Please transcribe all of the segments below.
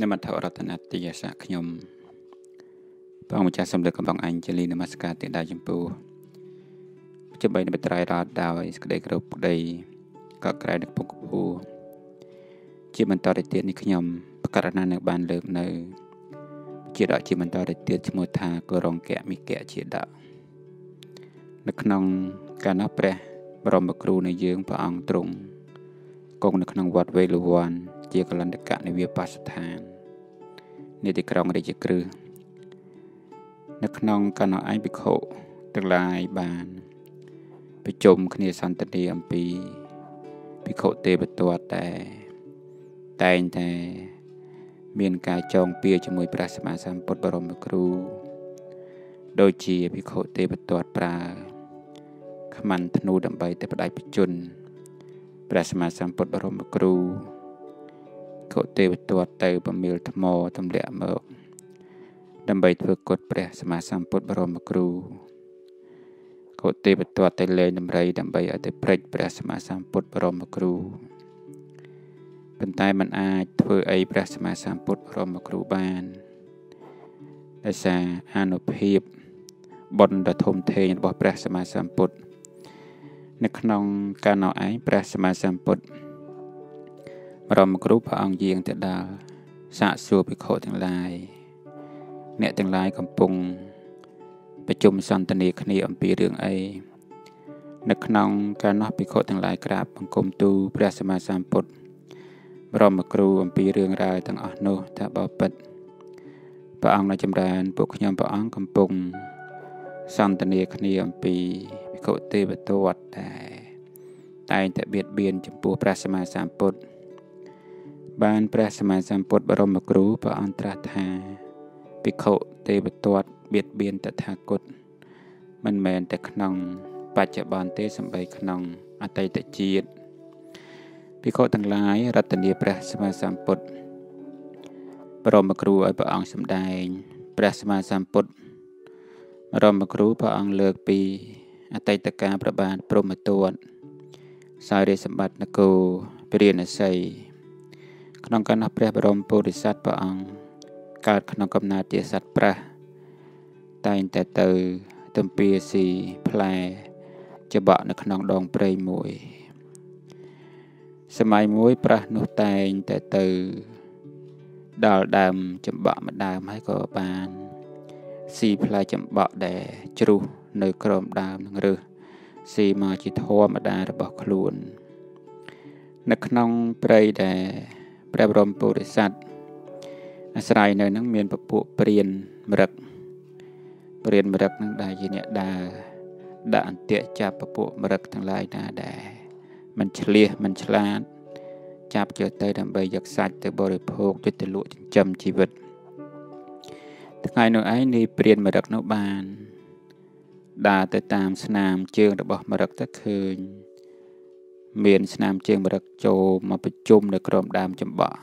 នមថរតនតិយសៈខ្ញុំព្រះម្ចាស់សម្ដេចកំបងអញជលីនមស្ការទេដាចម្ពោះជាបីនៅត្រៃរតដោយសេចក្តីគោរពក្តីកក្រែនឹកពុកពូជាបន្តទៅទៀតនេះខ្ញុំបករណានឹងបានលើកនៅ ជាដកជាបន្តទៅទៀតឈ្មោះថាកុរង្គៈមិកៈជាដកនៅក្នុងកាលនោះព្រះ បរមគ្រូនៃយើងព្រះអង្គទ្រង់គង់នៅក្នុងវត្តវេលវ័ន ជាកលន្តកៈនិវាបស្ថាននៃទីក្រុងរាជក្រឹសនៅក្នុងកណ្ណឯងភិក្ខុទាំងឡាយបានប្រជុំគ្នាសន្ទនាអំពីភិក្ខុទេវទត្តតែតែងតែមានការចងពៀជាមួយព្រះសម្មាសម្ពុទ្ធបរមគ្រូ ដូចជាភិក្ខុទេវទត្តប្រើខ្មាន់ធ្នូដើម្បីទៅបដិបជនព្រះសម្មាសម្ពុទ្ធបរមគ្រូ ខុទេវទត្តទៅបមិលថ្មទម្លាក់មក ដើម្បីធ្វើគុតព្រះសម្មាសម្ពុទ្ធបរមគ្រូខុទេវទត្តទៅលេងដំរី ដើម្បីឲ្យទៅព្រិចព្រះសម្មាសម្ពុទ្ធបរមគ្រូប៉ុន្តែมันអាចធ្វើអីព្រះសម្មាសម្ពុទ្ធបរមគ្រូបានដោយសារអនុភាពបុណ្យដ៏ធំធេងរបស់ព្រះសម្មាសម្ពុទ្ធនៅក្នុងកាលនោះឯងព្រះសម្មាសម្ពុទ្ធប រមគ្រូព្រះអង្គយាងទៅដល់សាកសួរភិក្ខុទាំងឡាយអ្នកទាំងឡាយកំពុងប្រជុំសន្ទនាគ្នាអំពីរឿងអីនៅក្នុងកាលនោះភិក្ខុទាំងឡាយក្រាបបង្គំទូលព្រះសម្មាសម្ពុទ្ធបរមគ្រូអំពីរឿងរ៉ាវទាំងអស់នោះថាបបិទ្ធព្រះអង្គនៅចម្រើនពួកខ្ញុំព្រះអង្គកំពុងសន្ទនាគ្នាអំពីភិក្ខុទេវទត្តតែតែងតែបៀតបៀនចំពោះព្រះសម្មាសម្ពុទ្ធ បានព្រះសម្មាសម្ពុទ្ធបរមគ្រូព្រះអង្គត្រាស់ថាភិក្ខុទេវទត្តបៀតបៀនតថាគតមិនមែនតែក្នុង បច្ចុប្បន្នទេសំបីក្នុងអតីតជាតិភិក្ខុទាំងឡាយរតនាព្រះសម្មាសម្ពុទ្ធបរមគ្រូឲ្យព្រះអង្គសម្ដែងព្រះសម្មាសម្ពុទ្ធបរមគ្រូព្រះអង្គលើកពី អតីតកាលប្របាទព្រមទត្តសាយរាសម្បត្តិនគរព្រាណសី ក្នុងកាលនោះព្រះបរមពុរិស័ទព្រះអង្គកើតក្នុងកំណើតជាសត្វប្រះតែងតែទៅទំពាស៊ីផ្លែច្បក់នៅក្នុងដងព្រៃមួយ សម័យមួយប្រះនោះតែងតែទៅដល់ដើមចំបក់ម្ដើមហើយក៏បានស៊ីផ្លែចំបក់ដែលជ្រុះនៅក្រោមដើមនឹងរើសស៊ីមកជាធម្មតារបស់ខ្លួន នៅក្នុងព្រៃដែល ព្រះបរមពុរិស័ទអាស្រ័យនៅនឹងមានពពួកព្រានមរឹកព្រានមរឹកនឹងដែលជាអ្នកដើរដាក់អន្ទាក់ចាប់ពពួកមរឹកទាំងឡាយណាដែរมันឆ្លៀសมันឆ្លាតចាប់យកទៅដើម្បីយកសាច់ទៅបរិភោគទៅទៅលក់ចិញ្ចឹមជីវិតថ្ងៃនោះឯងនេះព្រានមរឹកនោះបានដើរទៅតាមស្នាមជើងរបស់មរឹកទៅឃើញ មានស្នាមជើងមរឹកចូលមកប្រជុំនៅក្រោមដើមចំបក់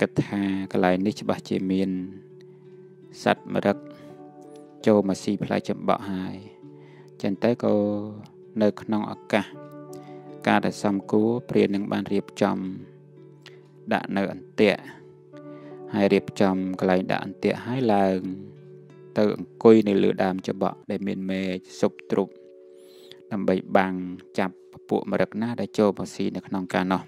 គិតថាកន្លែងនេះច្បាស់ជាមានសត្វមរឹកចូលមកស៊ីផ្លែចំបក់ហើយចឹងតែក៏នៅក្នុងឱកាស ការដែលសំគួរព្រាននឹងបានរៀបចំ ដាក់នៅអន្ទាក់ហើយរៀបចំកន្លែងដាក់អន្ទាក់ហើយឡើង ទៅអង្គុយនៅលើដើមច្បក់ដែលមានមេសុបទ្រុបដើម្បីបាំងចាប់ ពពួកមរឹកណាដែលចូលមកស៊ីនៅក្នុងការនោះ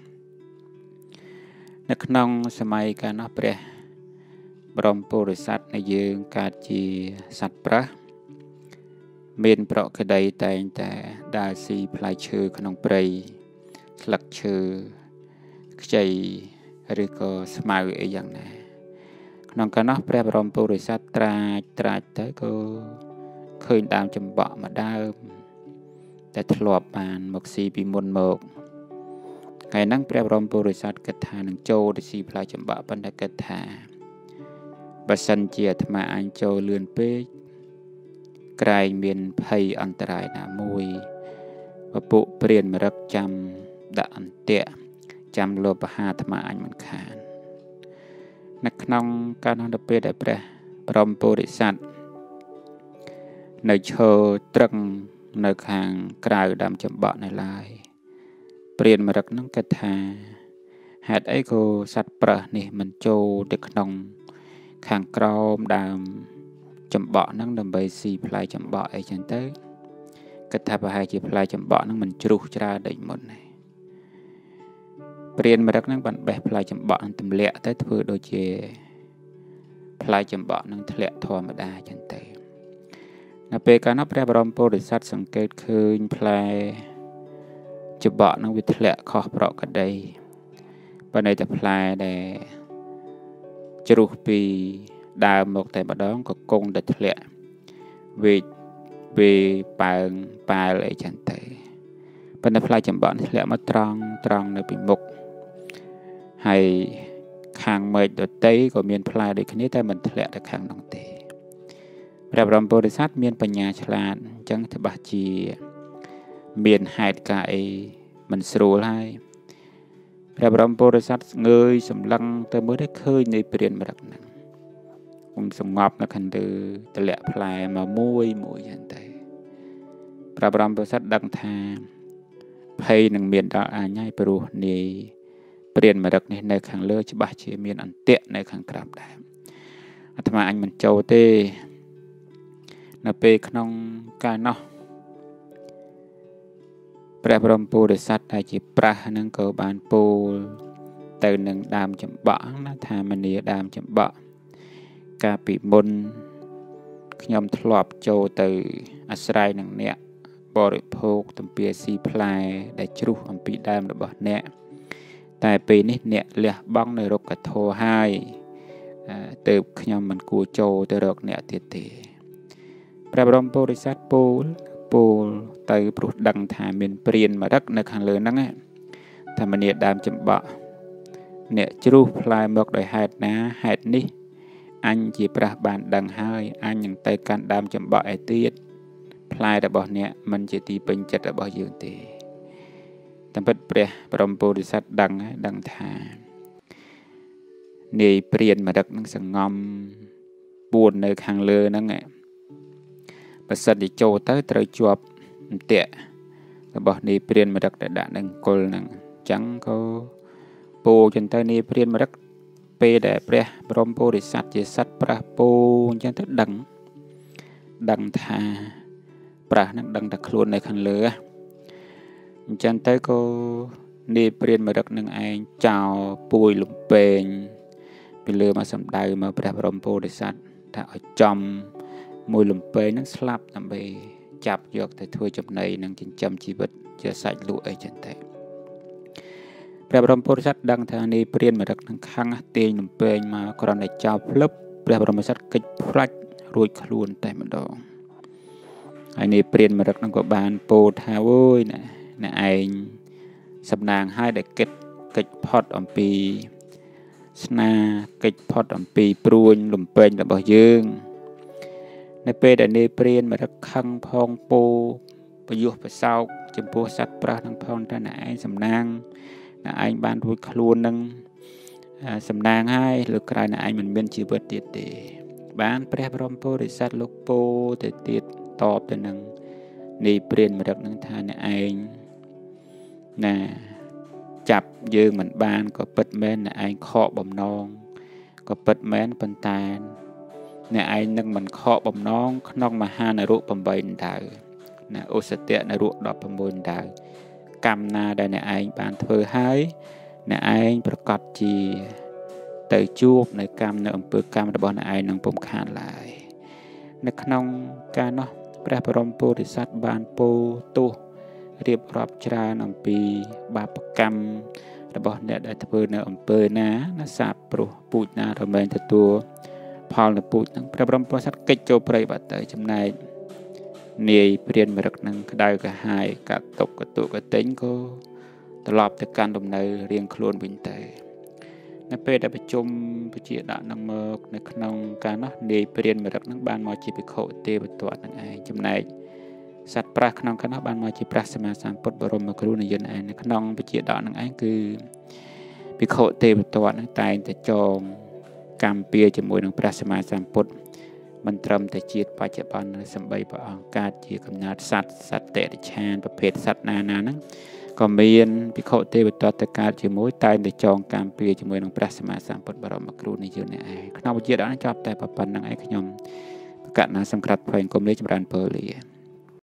នៅក្នុងសម័យកាលនោះព្រះបរមពុរិស័ទនៃយើងកើតជាសត្វប្រាស់មានប្រកក្តីតែងតែដើរស៊ីផ្លែឈើក្នុងព្រៃស្លឹកឈើខ្ចីឬក៏ស្មៅអីយ៉ាងណា ក្នុងកាលនោះព្រះបរមពុរិស័ទត្រាចត្រាចទៅក៏ឃើញដើមចំបក់មួយដើម តែធ្លាប់បានមកស៊ីពីមុនមកថ្ងៃហ្នឹងព្រះបរមពុរិស័ទគិតថានឹងចូលទៅស៊ីផ្លែចម្បាក់ប៉ុន្តែគិតថាបើសិនជាអាត្មាអញចូលលឿនពេកក្រែងមានភ័យអន្តរាយណាមួយពពុព្រានមរឹកចាំដាក់អន្ទាក់ចាំលោបហាអាត្មាអញមិនខាននៅក្នុងកាលនោះពេលដែលព្រះបរមពុរិស័ទនៅឈរត្រឹង នៅខាងក្រៅដើមចំបក់នៅឡើយព្រានមរឹកនឹងគិតថាហេតុអីក៏សត្វប្រើសនេះមិនចូលទៅក្នុង ខាងក្រោមដើមចំបក់ហ្នឹងដើម្បីស៊ីផ្លែចំបក់អីចឹងទៅគិតថាប្រហែលជាផ្លែចំបក់ហ្នឹងមិនជ្រុះច្រើនដូចមុនទេព្រានមរឹកហ្នឹងបានបេះផ្លែចំបក់នឹងទម្លាក់ទៅធ្វើដូចជាផ្លែចំបក់នឹងធ្លាក់ធម្មតាចឹងទៅ នៅពេលកាលនោះព្រះបរមពុរិស័ទសង្កេតឃើញផ្លែចំបក់នឹងវាធ្លាក់ខុសប្រកដីបើនៅតែផ្លែដែលជ្រុះពីដើមមកតែម្ដងក៏គង់តែធ្លាក់វេកវេប៉ើងប៉ែលអីចឹងទៅប៉ុន្តែផ្លែចំបក់នេះធ្លាក់មកត្រង់ត្រង់នៅពីមុខហើយខាងមេឃដតីក៏មានផ្លែដូចគ្នាតែមិនធ្លាក់ទៅខាងនោះទេ ព្រះបរមពុរិស័ទមានបញ្ញាឆ្លាតអញ្ចឹងច្បាស់ជា មានហេតុការអីមិនស្រួលហើយព្រះបរមពុរិស័ទងើយសម្លឹងទៅមើលទៅឃើញនៃព្រានមរឹកហ្នឹងគុំសងប់នៅខាងលើតម្លាក់ផ្លែមកមួយមួយយ៉ាងទៅព្រះបរមពុរិស័ទដឹងថាភ័យនឹងមានដល់អញ្ញៃព្រោះនាយព្រានមរឹកនេះនៅខាងលើច្បាស់ជាមានអន្ទាក់នៅខាងក្រោមដែរអាត្មាអញមិនចូលទេ នៅពេលក្នុងកាលនោះព្រះបរមពុរិស័ទដែលជាប្រះនឹងក៏បានពោលទៅនឹងដើមចំបក់ណាថាមនីដើមចំបក់កាលពីមុនខ្ញុំធ្លាប់ចូលទៅអាស្រ័យនឹងអ្នកបរិភោគទំពាស៊ីផ្លែដែលជ្រុះអំពីដើមរបស់អ្នកតែពេលនេះអ្នកលះបង់នៅរុក្ខធម៌ហើយទៅខ្ញុំមិនគួរចូលទៅរកអ្នកទៀតទេ ព្រះបរមពុរិស័ទពោលពោលទៅព្រោះដឹងថាមានព្រានមរឹកនៅខាងលើហ្នឹងថាមនីដើមចំបក់អ្នកជ្រុះផ្លែមកដោយហេតុណាហេតុនេះអញជាប្រះបានដឹងហើយអញនឹងទៅកាន់ដើមចំបក់ឯទៀតផ្លែរបស់អ្នកមិនជាទីពេញចិត្តរបស់យើងទេតាមពិតព្រះបរមពុរិស័ទដឹងដឹងថានាយព្រានមរឹកនឹងសងំពួននៅខាងលើហ្នឹង ប្រសិទ្ធិចូលទៅត្រូវជាប់អន្ទាក់របស់នាយព្រានមរឹកដែលដាក់នឹងគុលហ្នឹងអញ្ចឹងក៏ពោចឹងទៅនាយព្រានមរឹកពេលដែលព្រះបរមពុរិស័ទជាសត្វប្រះពោអញ្ចឹងទៅដឹងដឹងថាប្រះហ្នឹងដឹងតែខ្លួននៅខាងលើអញ្ចឹងទៅក៏នាយព្រានមរឹកនឹងឯងចោលពួយលំពេងពីលើមកសំដៅមកព្រះបរមពុរិស័ទថាឲ្យចំ មួយលំពេងនឹងស្លាប់ដើម្បីចាប់យកទៅធ្វើចំណីនិងចិញ្ចឹមជីវិតជាសាច់លក់អីចឹងទៅព្រះបរមពុរិស័ទដឹងថានេះព្រានមរឹកនឹងខំទាញលំពេងមកក្រណតែចោលភ្លឹបព្រះបរមពុរិស័ទកិច្ចផ្លាច់រួចខ្លួនតែម្ដងហើយនេះព្រានមរឹកនឹងក៏បានពោលថាអូយណាអ្នកឯងសំណាងឲ្យដែលគិតកិច្ចផុតអំពីស្នាកិច្ចផុតអំពីព្រួញលំពេងរបស់យើង នៅពេលដែលនេព្រានមរឹកខឹងផងពោប្រយុះប្រសោកចំពោះសត្វប្រាស់នឹងផងតែអ្នកឯងសំណាងអ្នកឯងបានរួចខ្លួននឹងសំណាងហើយលើក្រោយអ្នកឯងមិនមានជីវិតទៀតទេ បានព្រះបរមពុរិស័ទលោកពោទៅទៀតតបទៅនឹងនីព្រានមរឹកនឹងថាអ្នកឯងណាចាប់យើងមិនបានក៏ពិតមែនអ្នកឯងខកបំណងក៏ពិតមែនប៉ុន្តែ អ្នកឯងនឹងមិនខកបំណងក្នុងមហានរុ8ដៅណាអូសតៈនរុ16ដៅកម្មណាដែលអ្នកឯងបានធ្វើហើយអ្នកឯងប្រកាសជា ទៅជួបនៅកម្មនៅអំពើកម្មរបស់អ្នកឯងនឹងពុំខានឡើយនៅក្នុងការនោះព្រះបរមពុរិស័ទបានពោទោសរៀបរាប់ច្រើនអំពីបាបកម្មរបស់អ្នកដែលធ្វើនៅអំពើណាណាសាបព្រោះពូជណារមែងទទួល ផលនៅពូជនឹងព្រះបរមពុរិស័ទកិច្ចចូលព្រៃបាត់ទៅចំណែកនាយព្រានមរឹកនឹងក្តៅកាហាយកាត់តុកកតុកតេញក៏ត្រឡប់ទៅកាន់ដំណើររៀងខ្លួនវិញទៅនៅពេលដែលប្រជុំពជាដាក់នឹងមកនៅក្នុងការនោះនាយព្រានមរឹកនឹងបានមកជាភិក្ខុទេវទត្តនឹងឯងចំណែកសត្វប្រាស់ក្នុងការនោះបានមកជាព្រះសម្មាសម្ពុទ្ធបរមគ្រូនិយន្តឯងនៅក្នុងពជាដកនឹងឯងគឺភិក្ខុទេវទត្តនឹងតែងតែចង កម្មពៀជាមួយនឹងព្រះសម្មាសម្ពុទ្ធមិនត្រឹមតែជាតិបច្ចុប្បន្នសំបីព្រះអង្គកើតជាកំណើតសត្វសត្វតិរិឆានប្រភេទសត្វណាណាហ្នឹងក៏មានភិក្ខុទេវទត្តទៅកើតជាមួយតែងតែចងកម្មពៀជាមួយនឹងព្រះសម្មាសម្ពុទ្ធបរមគ្រូនេះយើងនេះឯងក្នុងវិជាដល់ចប់តែប៉ុណ្្នឹងឯងខ្ញុំប្រកាសណាសំក្រាត់ភ័យគុំនេះចម្រើនពលលា